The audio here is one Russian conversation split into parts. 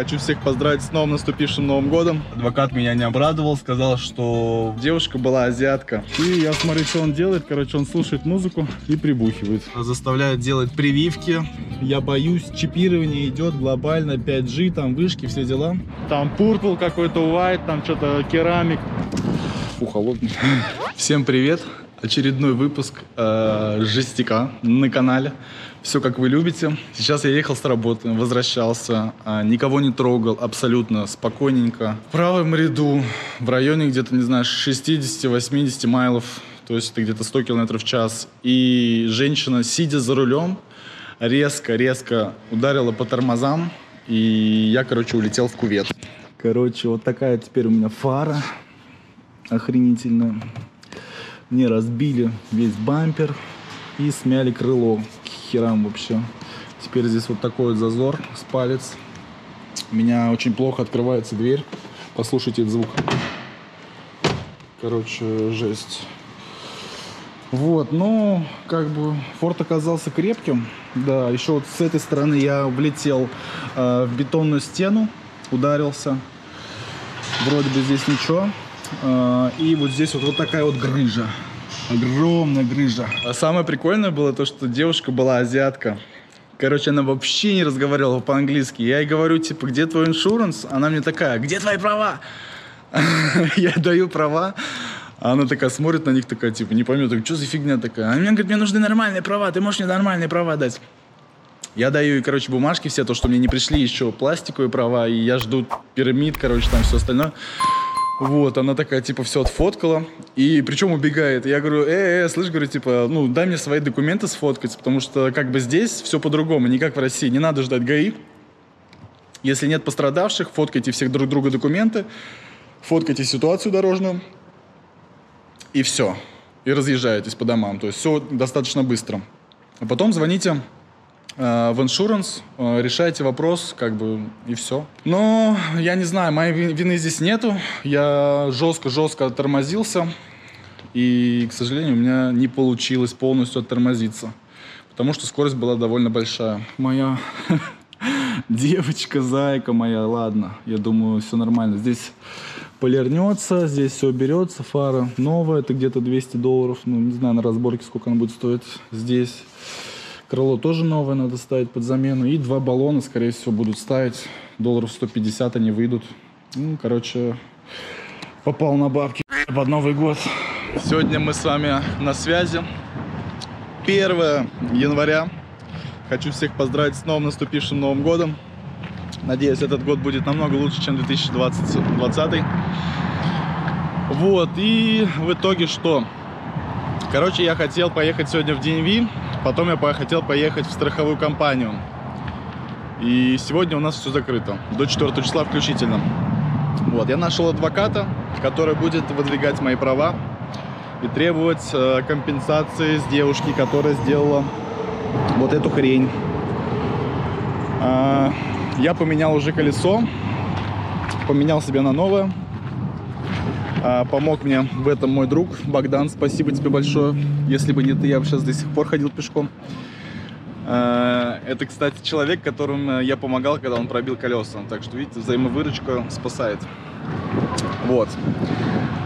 Хочу всех поздравить с новым наступившим Новым годом. Адвокат меня не обрадовал, сказал, что девушка была азиатка. И я смотрю, что он делает. Короче, он слушает музыку и прибухивает. Заставляет делать прививки. Я боюсь, чипирование идет глобально, 5G, там вышки, все дела. Там пурпл какой-то, white, там что-то керамик. Фу, холодный. Всем привет. Очередной выпуск э, жестяка на канале. Все как вы любите. Сейчас я ехал с работы, возвращался, э, никого не трогал, абсолютно спокойненько. В правом ряду, в районе где-то, не знаю, 60-80 майлов, то есть это где-то 100 км в час. И женщина, сидя за рулем, резко-резко ударила по тормозам, и я, короче, улетел в кувет. Короче, вот такая теперь у меня фара охренительная. Мне разбили весь бампер и смяли крыло херам вообще. Теперь здесь вот такой вот зазор с палец. У меня очень плохо открывается дверь. Послушайте этот звук. Короче, жесть. Вот, ну, как бы форт оказался крепким. Да, еще вот с этой стороны я влетел э, в бетонную стену, ударился. Вроде бы здесь ничего. Э, и вот здесь вот, вот такая вот грыжа. Огромная грыжа. А самое прикольное было то, что девушка была азиатка. Короче, она вообще не разговаривала по-английски. Я ей говорю, типа, где твой иншуранс? Она мне такая, где твои права? Я даю права. А она такая смотрит на них, такая, типа, не поймет, что за фигня такая? Она мне говорит, мне нужны нормальные права, ты можешь мне нормальные права дать? Я даю ей, короче, бумажки все, то, что мне не пришли еще пластиковые права, и я жду пирамид, короче, там все остальное. Вот, она такая, типа, все отфоткала, и причем убегает. Я говорю, э, э, слышь, говорю, типа, ну, дай мне свои документы сфоткать, потому что, как бы, здесь все по-другому, не как в России. Не надо ждать ГАИ. Если нет пострадавших, фоткайте всех друг друга документы, фоткайте ситуацию дорожную, и все. И разъезжаетесь по домам. То есть все достаточно быстро. А потом звоните э, в иншуранс, э, решайте вопрос, как бы, и все. Но я не знаю, моей ви- вины здесь нету. Я жестко-жестко тормозился. И, к сожалению, у меня не получилось полностью оттормозиться. Потому что скорость была довольно большая. Моя девочка, зайка моя, ладно. Я думаю, все нормально. Здесь полирнется, здесь все берется, фара новая, это где-то 200 долларов, ну, не знаю, на разборке сколько она будет стоить. Здесь крыло тоже новое надо ставить под замену, и два баллона, скорее всего, будут ставить, долларов 150 они выйдут. Ну, короче, попал на бабки под Новый год. Сегодня мы с вами на связи. 1 января. Хочу всех поздравить с новым наступившим Новым годом. Надеюсь, этот год будет намного лучше, чем 2020. Вот, и в итоге что? Короче, я хотел поехать сегодня в DNV, потом я хотел поехать в страховую компанию. И сегодня у нас все закрыто, до 4 числа включительно. Вот, я нашел адвоката, который будет выдвигать мои права и требовать э, компенсации с девушки, которая сделала вот эту хрень. А, я поменял уже колесо, поменял себе на новое. А, помог мне в этом мой друг Богдан, спасибо тебе большое. Если бы не ты, я бы сейчас до сих пор ходил пешком. А, это, кстати, человек, которому я помогал, когда он пробил колеса. Так что, видите, взаимовыручка спасает. Вот.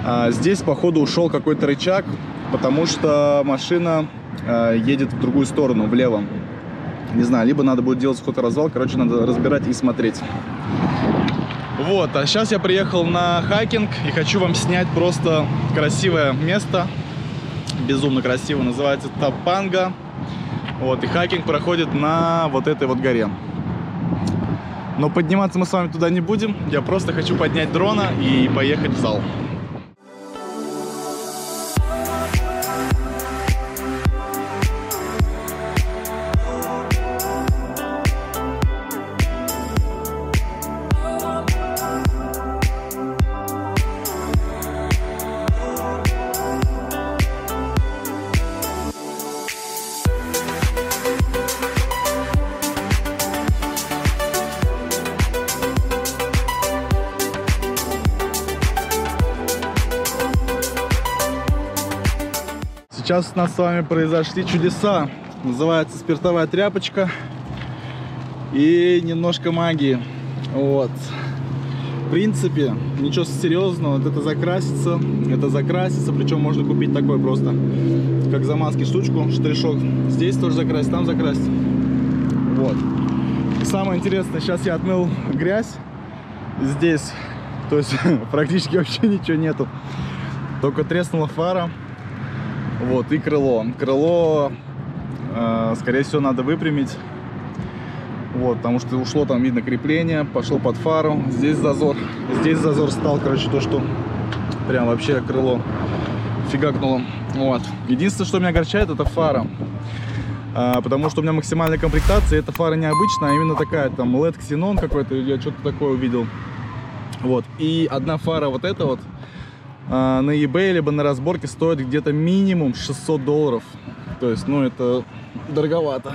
А, здесь, походу, ушел какой-то рычаг, потому что машина а, едет в другую сторону, влево. Не знаю, либо надо будет делать развал, короче, надо разбирать и смотреть. Вот, а сейчас я приехал на hiking и хочу вам снять просто красивое место. Безумно красиво, называется Топанга. Вот, и hiking проходит на вот этой вот горе. Но подниматься мы с вами туда не будем. Я просто хочу поднять дрона и поехать в зал. Сейчас у нас с вами произошли чудеса. Называется спиртовая тряпочка. И немножко магии. Вот. В принципе, ничего серьезного. Вот это закрасится, это закрасится. Причем можно купить такой просто, как замазки штучку, штришок. Здесь тоже закрасить, там закрасить. Вот. И самое интересное, сейчас я отмыл грязь здесь. То есть практически вообще ничего нету. Только треснула фара. Вот, и крыло. Крыло, э, скорее всего, надо выпрямить. Вот, потому что ушло там, видно, крепление, пошло под фару. Здесь зазор. Здесь зазор стал, короче, то, что прям вообще крыло фигакнуло. Вот. Единственное, что меня огорчает, это фара. А, потому что у меня максимальная комплектация, эта фара необычная, а именно такая, там, LED Xenon какой-то, я что-то такое увидел. Вот. И одна фара вот эта вот а, на eBay либо на разборке стоит где-то минимум 600 долларов. То есть, ну, это дороговато.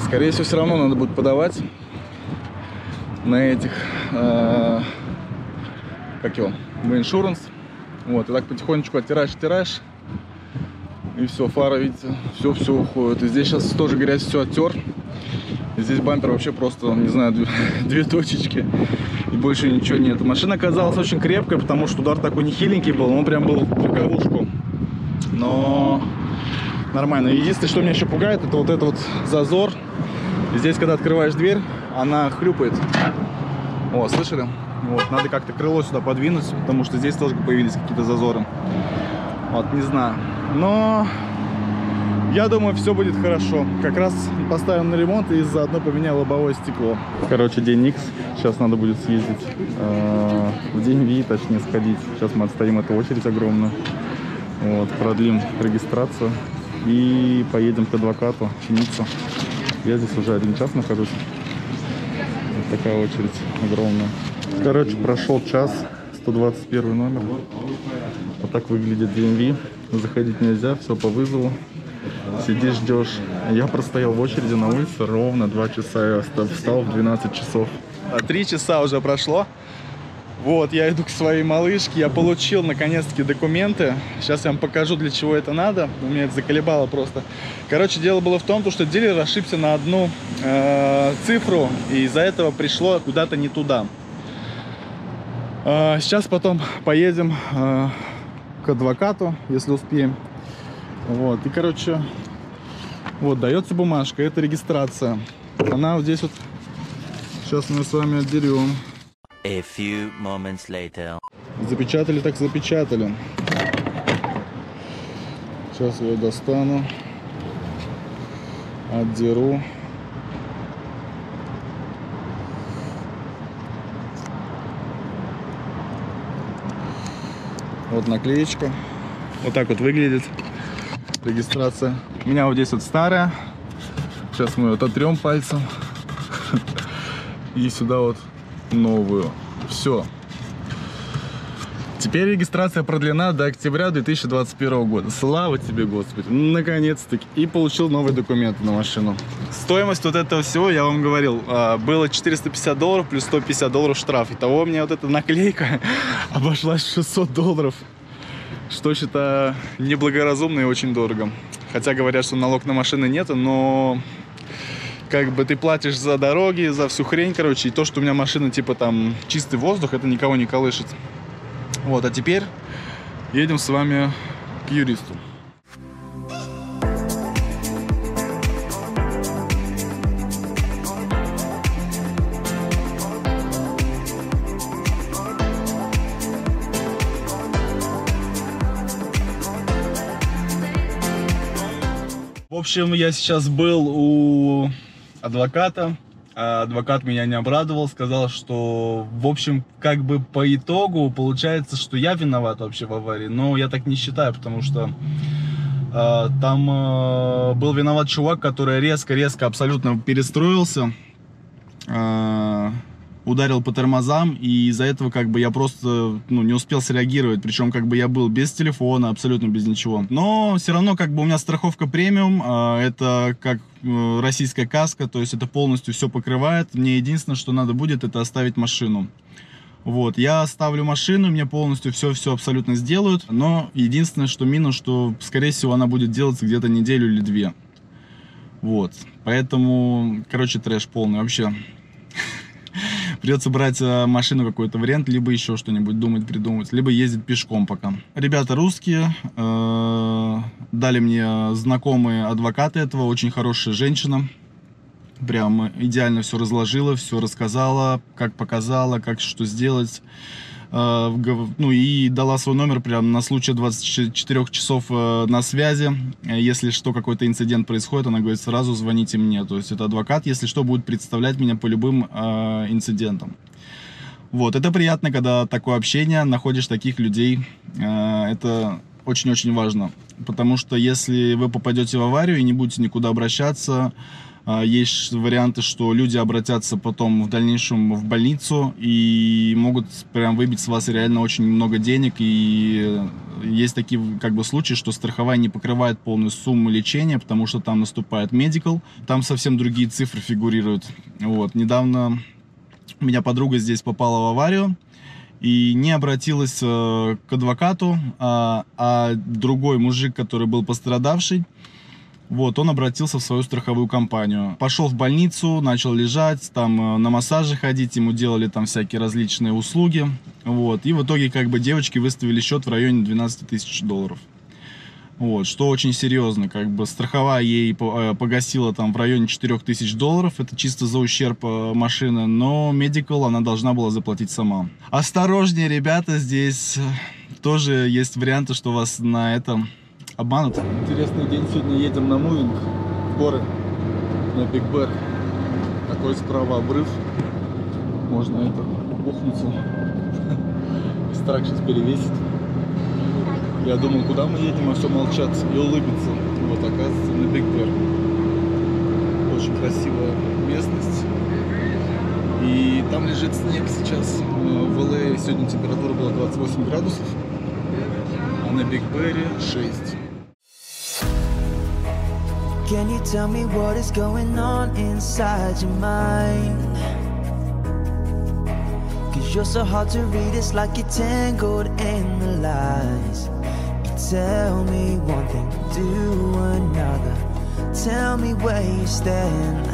Скорее всего, все равно надо будет подавать на этих, э, как его, в иншуранс. Вот, и так потихонечку оттираешь, оттираешь. И все, фара, видите, все-все уходит. И здесь сейчас тоже грязь все оттер. Здесь бампер вообще просто, не знаю, две, две точечки. И больше ничего нет. Машина оказалась очень крепкая, потому что удар такой не хиленький был. Он прям был боковушку. Но нормально. Единственное, что меня еще пугает, это вот этот вот зазор. Здесь, когда открываешь дверь, она хлюпает. О, слышали? Вот, надо как-то крыло сюда подвинуть, потому что здесь тоже появились какие-то зазоры. Вот, не знаю. Но я думаю, все будет хорошо. Как раз поставим на ремонт и заодно поменяю лобовое стекло. Короче, день X. Сейчас надо будет съездить э, в день V, точнее сходить. Сейчас мы отстоим эту очередь огромную. Вот, продлим регистрацию и поедем к адвокату чиниться. Я здесь уже один час нахожусь. Вот такая очередь огромная. Короче, прошел час, 121 номер. Вот так выглядит DMV. Заходить нельзя, все по вызову. Сидишь, ждешь. Я простоял в очереди на улице ровно 2 часа. Я встал в 12 часов. А 3 часа уже прошло. Вот, я иду к своей малышке, я получил наконец-таки документы. Сейчас я вам покажу, для чего это надо. У меня это заколебало просто. Короче, дело было в том, что дилер ошибся на одну э, цифру, и из-за этого пришло куда-то не туда. Э, сейчас потом поедем э, к адвокату, если успеем. Вот, и, короче, вот, дается бумажка, это регистрация. Она вот здесь вот, сейчас мы с вами отдерем. A few moments later. Запечатали так запечатали. Сейчас я ее достану. Отдеру. Вот наклеечка. Вот так вот выглядит регистрация. У меня вот здесь вот старая. Сейчас мы вот отрем пальцем. И сюда вот новую. Все. Теперь регистрация продлена до октября 2021 года. Слава тебе, Господи. Наконец-таки. И получил новый документ на машину. Стоимость вот этого всего, я вам говорил, а, было 450 долларов плюс 150 долларов штраф. Итого мне вот эта наклейка обошлась в 600 долларов. Что считаю неблагоразумно и очень дорого. Хотя говорят, что налог на машины нету, но как бы ты платишь за дороги, за всю хрень, короче, и то, что у меня машина типа там чистый воздух, это никого не колышет. Вот, а теперь едем с вами к юристу. Общем, я сейчас был у адвоката. А адвокат меня не обрадовал, сказал, что, в общем, как бы по итогу получается, что я виноват вообще в аварии. Но я так не считаю, потому что э, там э, был виноват чувак, который резко-резко абсолютно перестроился. Э, ударил по тормозам, и из-за этого как бы я просто ну, не успел среагировать. Причем как бы я был без телефона, абсолютно без ничего. Но все равно как бы у меня страховка премиум, а, это как э, российская каска, то есть это полностью все покрывает. Мне единственное, что надо будет, это оставить машину. Вот, я оставлю машину, мне полностью все-все абсолютно сделают, но единственное, что минус, что, скорее всего, она будет делаться где-то неделю или две. Вот. Поэтому, короче, трэш полный вообще. Придется брать э, машину какой-то вариант, либо еще что-нибудь думать, придумать, либо ездить пешком пока. Ребята русские, э, дали мне знакомые адвокаты этого, очень хорошая женщина. Прям идеально все разложила, все рассказала, как показала, как что сделать. Э, ну и дала свой номер прям на случай 24 часов э, на связи. Э, Если что, какой-то инцидент происходит, она говорит, сразу звоните мне. То есть это адвокат, если что, будет представлять меня по любым инцидентам. Вот, это приятно, когда такое общение, находишь таких людей. Это очень-очень важно. Потому что если вы попадете в аварию и не будете никуда обращаться, есть варианты, что люди обратятся потом в дальнейшем в больницу и могут прям выбить с вас реально очень много денег. И есть такие как бы случаи, что страховая не покрывает полную сумму лечения, потому что там наступает медикал, там совсем другие цифры фигурируют. Вот. Недавно у меня подруга здесь попала в аварию и не обратилась э, к адвокату, а, а другой мужик, который был пострадавший, вот, он обратился в свою страховую компанию. Пошел в больницу, начал лежать, там э, на массаже ходить, ему делали там всякие различные услуги. Вот, и в итоге как бы девочки выставили счет в районе 12 тысяч долларов. Вот, что очень серьезно, как бы страховая ей э, погасила там в районе 4 тысяч долларов, это чисто за ущерб э, машины, но медикал она должна была заплатить сама. Осторожнее, ребята, здесь тоже есть варианты, что вас на это обманут. Интересный день, сегодня едем на moving в горы, на Big Bear. Такой справа обрыв, можно это, бухнуться, страх сейчас перевесит. Я думал, куда мы едем, а все молчат и улыбятся. Вот, оказывается, на Big Bear. Очень красивая местность. И там лежит снег сейчас. В LA сегодня температура была 28 градусов, а на Биг Бере 6. Can you tell me what is going on inside your mind? Cause you're so hard to read, it's like you're tangled in the lies. You tell me one thing, do another. Tell me where you stand.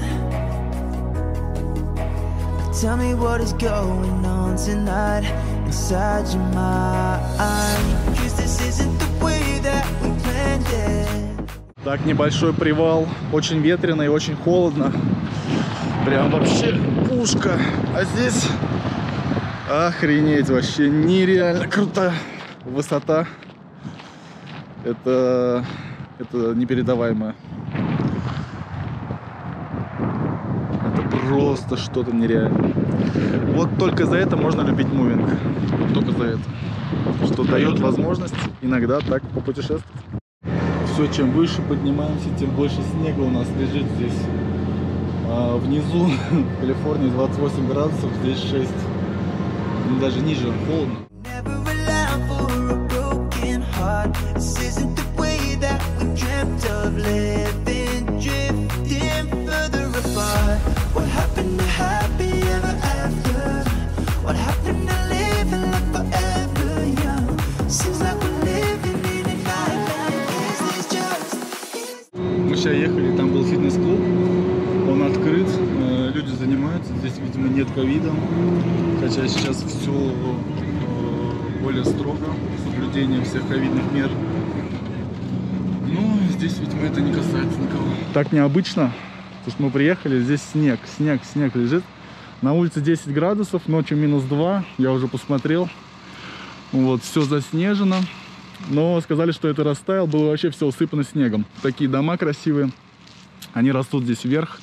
Tell me what is going on tonight inside your mind. Cause this isn't Так, небольшой привал. Очень ветрено и очень холодно. Прям вообще пушка. А здесь охренеть вообще нереально крутая высота. Это, это непередаваемое. Это просто что-то нереальное. Вот только за это можно любить мувинг. Вот только за это. Что дает возможность иногда так попутешествовать. Все, чем выше поднимаемся, тем больше снега у нас лежит здесь. А внизу в Калифорнии 28 градусов, здесь 6. Ну, даже ниже, холодно. This нет ковида, хотя сейчас все более строго, соблюдение всех ковидных мер. Ну, здесь, видимо, это не касается никого. Так необычно, потому что мы приехали, здесь снег, снег, снег лежит. На улице 10 градусов, ночью минус 2, я уже посмотрел. Вот, все заснежено. Но сказали, что это растаял, было вообще все усыпано снегом. Такие дома красивые, они растут здесь вверх.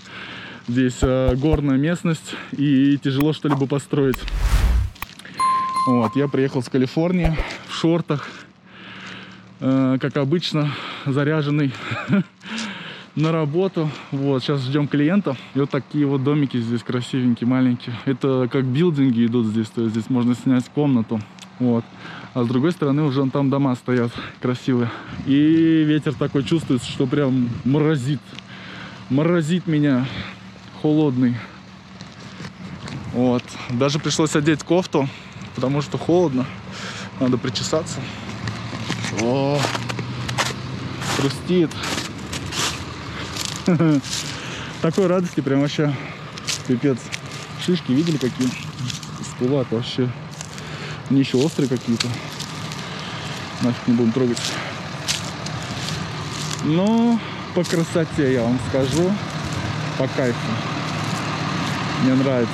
Здесь э, горная местность и тяжело что-либо построить. Вот, я приехал с Калифорнии в шортах, э, как обычно, заряженный на работу. Вот, сейчас ждем клиента. И вот такие вот домики здесь красивенькие, маленькие. Это как билдинги идут здесь, то есть здесь можно снять комнату. Вот. А с другой стороны уже там дома стоят красивые. И ветер такой чувствуется, что прям морозит. Морозит меня. Холодный. Вот. Даже пришлось одеть кофту, потому что холодно. Надо причесаться. О, хрустит. Такой радости прям вообще пипец. Шишки видели какие? Всплывают вообще. Они еще острые какие-то. Нафиг не будем трогать. Но по красоте я вам скажу. По кайфу. Мне нравится.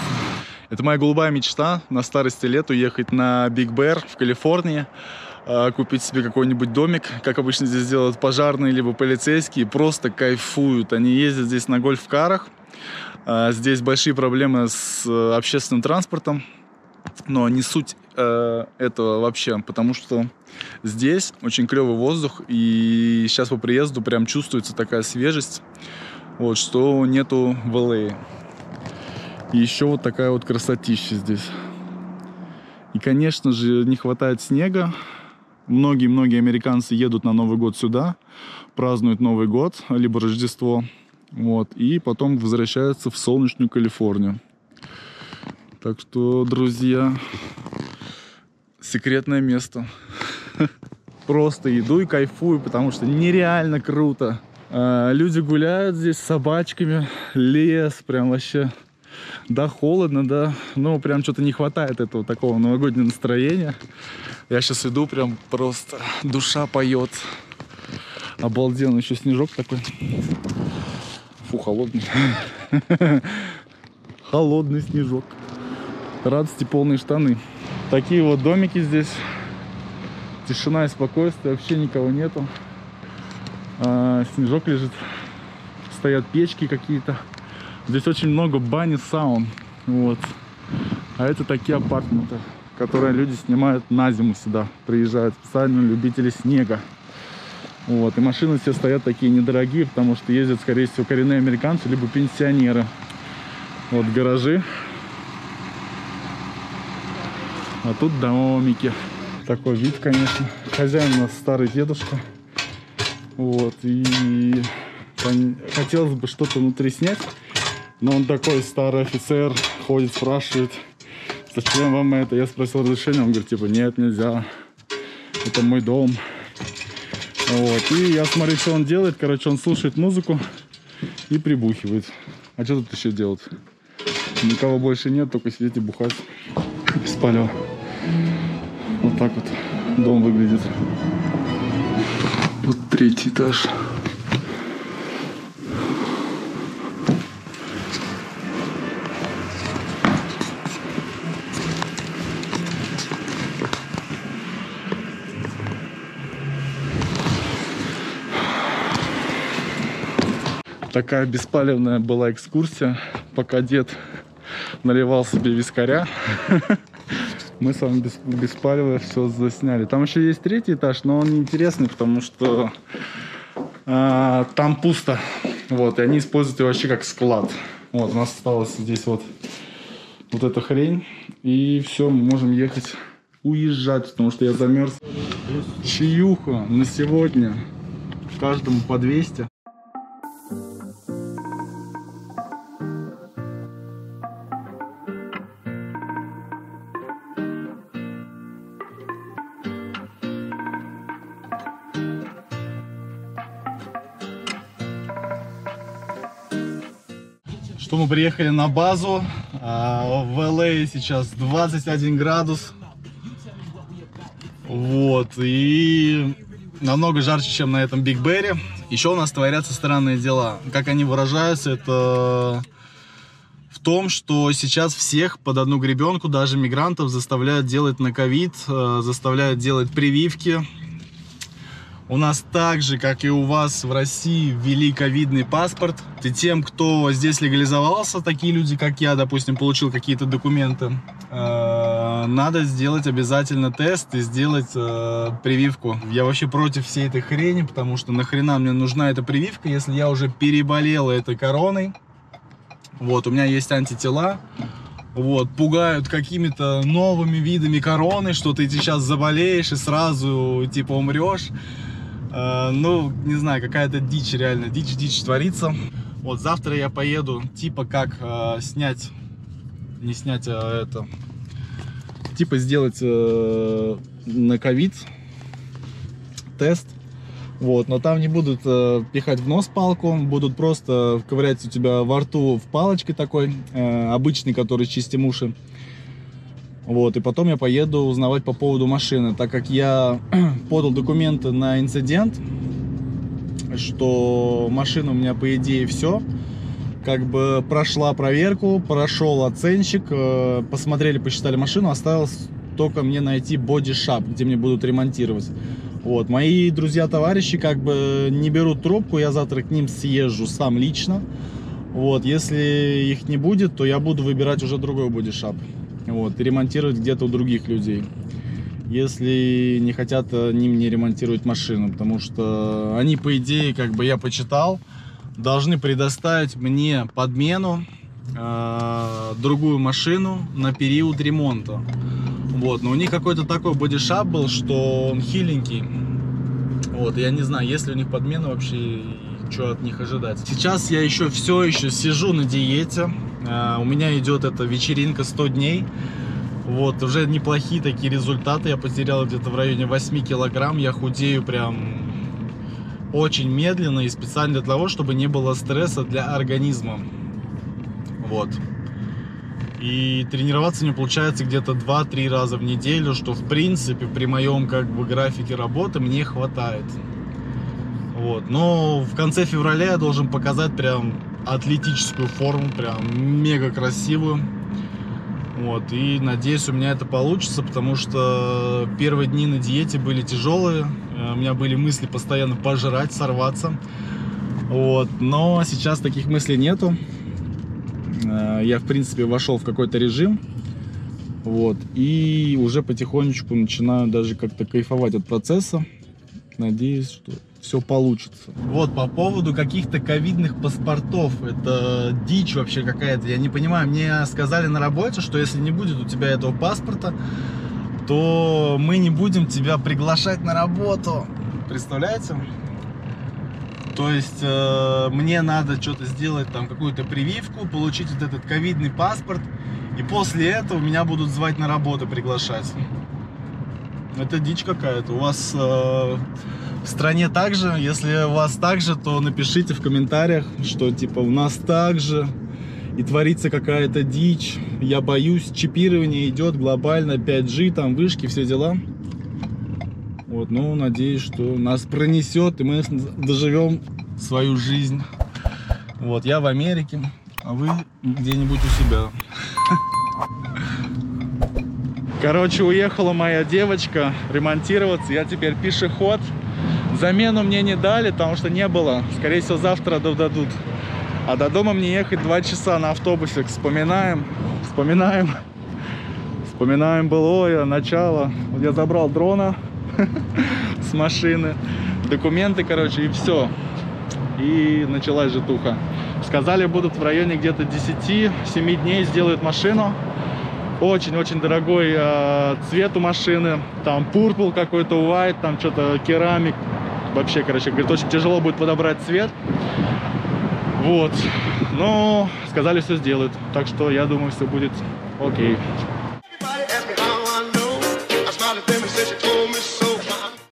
Это моя голубая мечта на старости лет уехать на Биг Бэр в Калифорнии, э, купить себе какой-нибудь домик, как обычно здесь делают пожарные либо полицейские, просто кайфуют. Они ездят здесь на гольф-карах. Э, Здесь большие проблемы с э, общественным транспортом, но не суть э, этого вообще, потому что здесь очень клевый воздух, и сейчас по приезду прям чувствуется такая свежесть, вот, что нету в LA. И еще вот такая вот красотища здесь. И, конечно же, не хватает снега. Многие-многие американцы едут на Новый год сюда, празднуют Новый год, либо Рождество. Вот, и потом возвращаются в солнечную Калифорнию. Так что, друзья, секретное место. Просто иду и кайфую, потому что нереально круто. А, Люди гуляют здесь с собачками, лес, прям вообще да, холодно, да. Ну, прям что-то не хватает этого такого новогоднего настроения. Я сейчас иду, прям просто душа поет. Обалденно, еще снежок такой. Фу, холодный. Холодный снежок. Радости полные штаны. Такие вот домики здесь. Тишина и спокойствие, вообще никого нету. А, снежок лежит. Стоят печки какие-то. Здесь очень много бани, саун. Вот. А это такие апартаменты, которые люди снимают на зиму сюда. Приезжают специально любители снега. Вот. И машины все стоят такие недорогие, потому что ездят, скорее всего, коренные американцы, либо пенсионеры. Вот гаражи. А тут домики. Такой вид, конечно. Хозяин у нас старый дедушка. Вот. И хотелось бы что-то внутри снять. Но он такой старый офицер, ходит, спрашивает, зачем вам это? Я спросил разрешение, он говорит, типа, нет, нельзя. Это мой дом. Вот. И я смотрю, что он делает. Короче, он слушает музыку и прибухивает. А что тут еще делать? Никого больше нет, только сидеть и бухать. Без палева. Вот так вот дом выглядит. Вот третий этаж. Такая беспалевная была экскурсия, пока дед наливал себе вискаря. Мы с вами беспалево все засняли. Там еще есть третий этаж, но он неинтересный, потому что а, там пусто. Вот, и они используют его вообще как склад. Вот, у нас осталось здесь вот вот эта хрень. И все, мы можем ехать, уезжать, потому что я замерз. Чаюха на сегодня. Каждому по 200. Что мы приехали на базу. А, В LA сейчас 21 градус. Вот. И намного жарче, чем на этом Биг Берри. Еще у нас творятся странные дела. Как они выражаются, это в том, что сейчас всех под одну гребенку, даже мигрантов, заставляют делать на ковид, э, заставляют делать прививки. У нас так же, как и у вас в России, ввели ковидный паспорт. И тем, кто здесь легализовался, такие люди, как я, допустим, получил какие-то документы, э, надо сделать обязательно тест и сделать э, прививку. Я вообще против всей этой хрени, потому что нахрена мне нужна эта прививка, если я уже переболел этой короной. Вот, у меня есть антитела. Вот, пугают какими-то новыми видами короны, что ты сейчас заболеешь и сразу, типа, умрешь. Э, ну, не знаю, какая-то дичь, реально, дичь-дичь творится. Вот, завтра я поеду, типа, как э, снять, не снять, а это, типа, сделать э, на ковид тест. Вот, но там не будут э, пихать в нос палку, будут просто ковырять у тебя во рту в палочке такой, э, обычный, который чистим уши. Вот, и потом я поеду узнавать по поводу машины, так как я подал документы на инцидент, что машина у меня, по идее, все. Как бы прошла проверку, прошел оценщик, э, посмотрели, посчитали машину, осталось только мне найти бодишап, где мне будут ремонтировать. Вот, мои друзья-товарищи как бы не берут трубку, я завтра к ним съезжу сам лично. Вот, если их не будет, то я буду выбирать уже другой бодишап. Вот, и ремонтировать где-то у других людей. Если не хотят они мне ремонтировать машину, потому что они, по идее, как бы я почитал, должны предоставить мне подмену, э, другую машину на период ремонта. Вот, но у них какой-то такой бодишап был, что он хиленький. Вот, я не знаю, есть ли у них подмена вообще, что от них ожидать. Сейчас я еще все еще сижу на диете. Э, У меня идет эта вечеринка 100 дней. Вот, уже неплохие такие результаты. Я потерял где-то в районе 8 килограмм. Я худею прям очень медленно и специально для того, чтобы не было стресса для организма. Вот. И тренироваться мне получается где-то 2-3 раза в неделю, что в принципе при моем как бы графике работы мне хватает. Вот. Но в конце февраля я должен показать прям атлетическую форму, прям мега красивую. Вот. И надеюсь, у меня это получится, потому что первые дни на диете были тяжелые. Э, У меня были мысли постоянно пожрать, сорваться. Вот. Но сейчас таких мыслей нету. Э, Я, в принципе, вошел в какой-то режим. Вот. И уже потихонечку начинаю даже как-то кайфовать от процесса. Надеюсь, что все получится. Вот по поводу каких-то ковидных паспортов. Это дичь вообще какая-то. Я не понимаю. Мне сказали на работе, что если не будет у тебя этого паспорта, то мы не будем тебя приглашать на работу. Представляете? То есть э, мне надо что-то сделать, там какую-то прививку, получить вот этот ковидный паспорт, и после этого меня будут звать на работу, приглашать. Это дичь какая-то. У вас э, в стране так же? Если у вас так же, то напишите в комментариях, что типа у нас так же. И творится какая-то дичь. Я боюсь, чипирование идет глобально, 5G, там вышки, все дела. Вот, ну, надеюсь, что нас пронесет, и мы доживем свою жизнь. Вот, я в Америке, а вы где-нибудь у себя. Короче, уехала моя девочка ремонтироваться. Я теперь пешеход. Замену мне не дали, потому что не было. Скорее всего, завтра дадут. А до дома мне ехать 2 часа на автобусе. Вспоминаем, вспоминаем. Вспоминаем былое, начало. Вот я забрал дрона с машины. Документы, короче, и все. И началась житуха. Сказали, будут в районе где-то 10-7 дней сделают машину. Очень-очень дорогой э, цвет у машины. Там purple какой-то, white, там что-то керамик. Вообще, короче, говорит, очень тяжело будет подобрать цвет. Вот. Но сказали, все сделают. Так что я думаю, все будет окей.